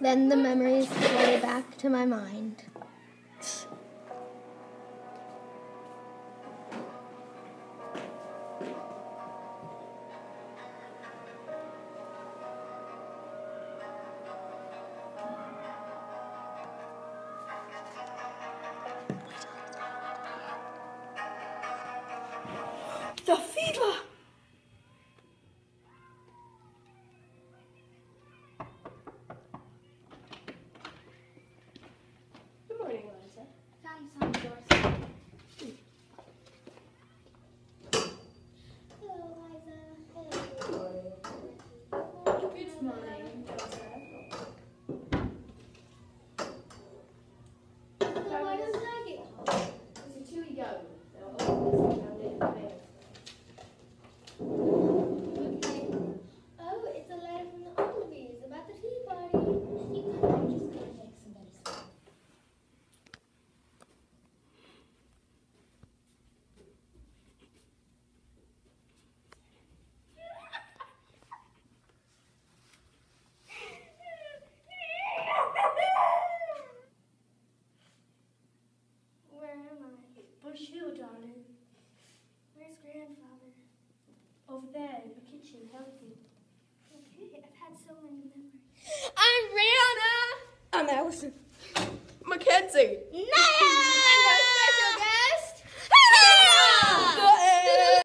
Then the memories flooded back to my mind. The fever! Found some doors. I? Bush Hill, darling. Where's grandfather? Over there in the kitchen helping. Okay, I've had so many memories. I'm Rihanna! I'm Allison. Mackenzie. Naya!